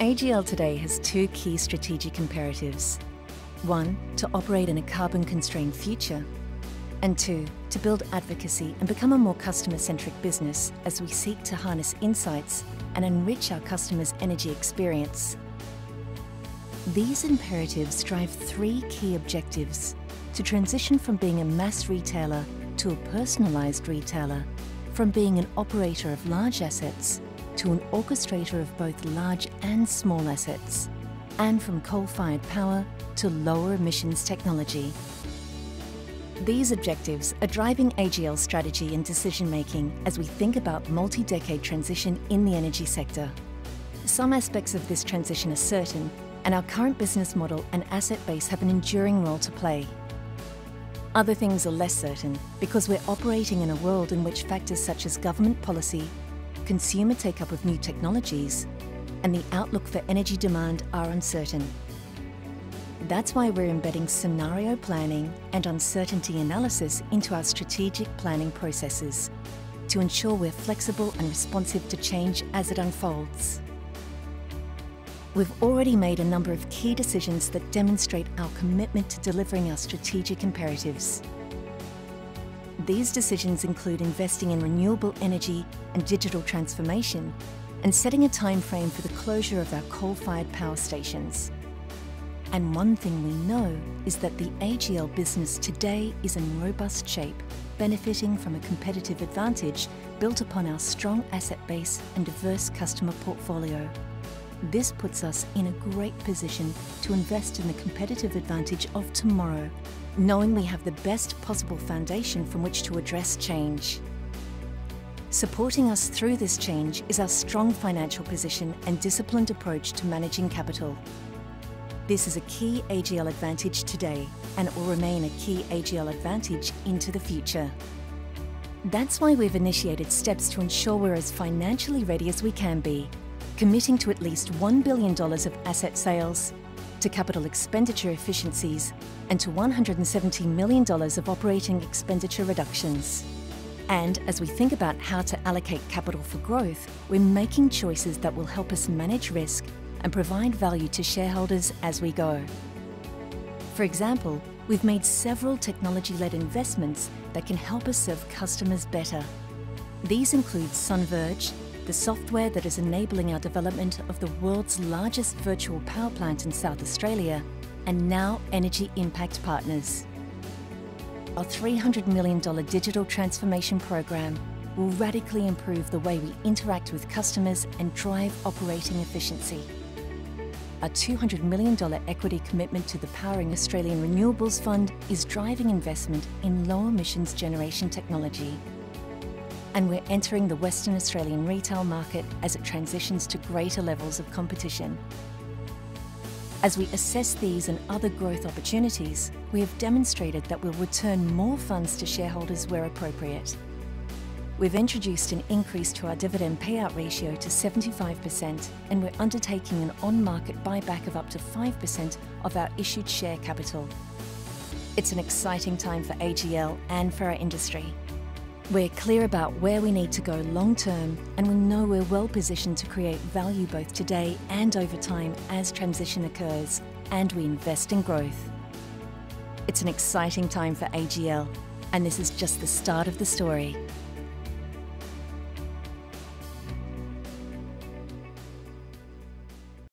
AGL today has two key strategic imperatives. One, to operate in a carbon constrained future. And two, to build advocacy and become a more customer centric business as we seek to harness insights and enrich our customers' energy experience. These imperatives drive three key objectives to transition from being a mass retailer to a personalised retailer, from being an operator of large assets to an orchestrator of both large and small assets, and from coal-fired power to lower emissions technology. These objectives are driving AGL's strategy and decision making as we think about multi-decade transition in the energy sector. Some aspects of this transition are certain, and our current business model and asset base have an enduring role to play. Other things are less certain because we're operating in a world in which factors such as government policy, consumer take-up of new technologies, and the outlook for energy demand are uncertain. That's why we're embedding scenario planning and uncertainty analysis into our strategic planning processes to ensure we're flexible and responsive to change as it unfolds. We've already made a number of key decisions that demonstrate our commitment to delivering our strategic imperatives. These decisions include investing in renewable energy and digital transformation and setting a timeframe for the closure of our coal-fired power stations. And one thing we know is that the AGL business today is in robust shape, benefiting from a competitive advantage built upon our strong asset base and diverse customer portfolio. This puts us in a great position to invest in the competitive advantage of tomorrow, knowing we have the best possible foundation from which to address change. Supporting us through this change is our strong financial position and disciplined approach to managing capital. This is a key AGL advantage today, and it will remain a key AGL advantage into the future. That's why we've initiated steps to ensure we're as financially ready as we can be, committing to at least $1 billion of asset sales, to capital expenditure efficiencies, and to $170 million of operating expenditure reductions. And as we think about how to allocate capital for growth, we're making choices that will help us manage risk and provide value to shareholders as we go. For example, we've made several technology-led investments that can help us serve customers better. These include Sunverge, the software that is enabling our development of the world's largest virtual power plant in South Australia, and now Energy Impact Partners. Our $300 million digital transformation program will radically improve the way we interact with customers and drive operating efficiency. Our $200 million equity commitment to the Powering Australian Renewables Fund is driving investment in low emissions generation technology. And we're entering the Western Australian retail market as it transitions to greater levels of competition. As we assess these and other growth opportunities, we have demonstrated that we'll return more funds to shareholders where appropriate. We've introduced an increase to our dividend payout ratio to 75%, and we're undertaking an on-market buyback of up to 5% of our issued share capital. It's an exciting time for AGL and for our industry. We're clear about where we need to go long term, and we know we're well positioned to create value both today and over time as transition occurs, and we invest in growth. It's an exciting time for AGL, and this is just the start of the story.